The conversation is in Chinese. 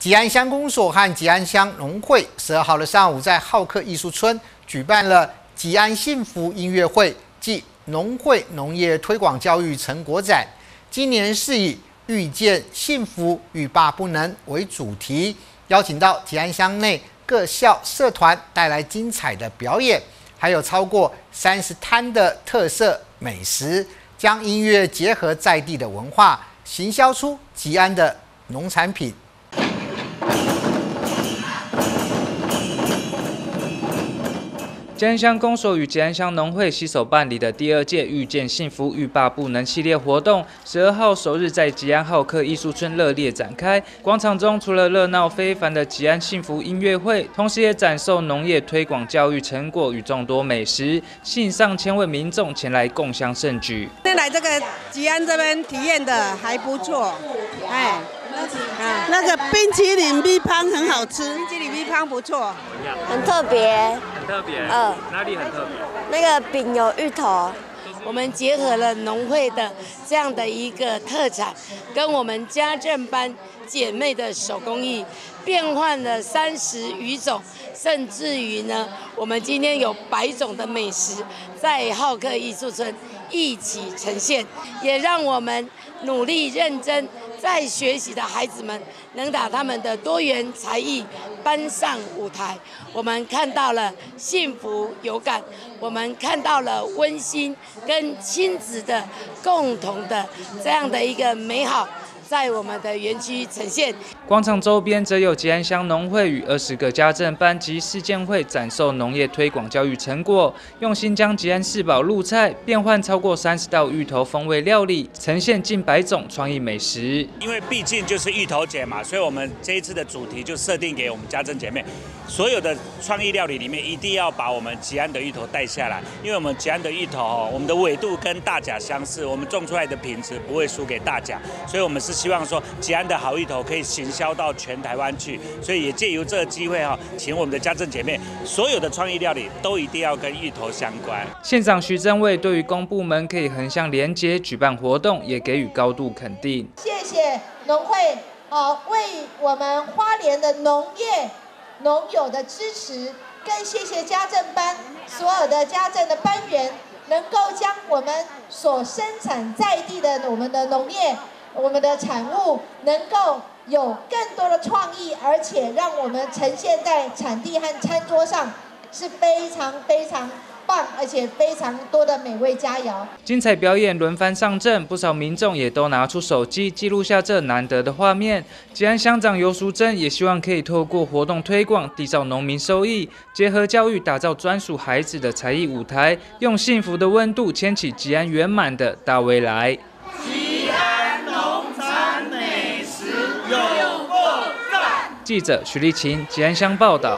吉安乡公所和吉安乡农会十二号的上午在浩克艺术村举办了吉安幸福音乐会暨农会农业推广教育成果展。今年是以“遇见幸福，欲罢不能”为主题，邀请到吉安乡内各校社团带来精彩的表演，还有超过三十摊的特色美食，将音乐结合在地的文化，行销出吉安的农产品。吉安乡公所与吉安乡农会携手办理的第二届“遇见幸福，欲罢不能”系列活动，十二号首日在吉安浩克艺术村热烈展开。广场中除了热闹非凡的吉安幸福音乐会，同时也展售农业推广教育成果与众多美食，吸引上千位民众前来共襄盛举。先来这个吉安这边体验的还不错，哎。那个冰淇淋米汤很好吃，冰淇淋米汤不错，很特别，很特别，嗯，哪里很特别？那个饼有芋头，我们结合了农会的这样的一个特产，跟我们家政班姐妹的手工艺，变换了三十余种，甚至于呢，我们今天有百种的美食在好客艺术村一起呈现，也让我们努力认真。在学习的孩子们能把他们的多元才艺搬上舞台，我们看到了幸福有感，我们看到了温馨跟亲子的共同的这样的一个美好。在我们的园区呈现。广场周边则有吉安乡农会与二十个家政班及事件会展售农业推广教育成果，用心将吉安四宝入菜，变换超过三十道芋头风味料理，呈现近百种创意美食。因为毕竟就是芋头节嘛，所以我们这一次的主题就设定给我们家政姐妹，所有的创意料理里面一定要把我们吉安的芋头带下来，因为我们吉安的芋头，我们的纬度跟大甲相似，我们种出来的品质不会输给大甲，所以我们是。希望说吉安的好芋头可以行销到全台湾去，所以也借由这个机会哈，请我们的家政姐妹，所有的创意料理都一定要跟芋头相关。县长徐正伟对于公部门可以横向连接举办活动，也给予高度肯定。谢谢农会啊，为我们花莲的农业农友的支持，更谢谢家政班所有的家政的班员，能够将我们所生产在地的我们的农业。我们的产物能够有更多的创意，而且让我们呈现在产地和餐桌上，是非常非常棒，而且非常多的美味佳肴。精彩表演轮番上阵，不少民众也都拿出手机记录下这难得的画面。吉安乡长尤淑珍也希望可以透过活动推广，缔造农民收益，结合教育，打造专属孩子的才艺舞台，用幸福的温度牵起吉安圆满的大未来。记者徐丽琴吉安乡报道。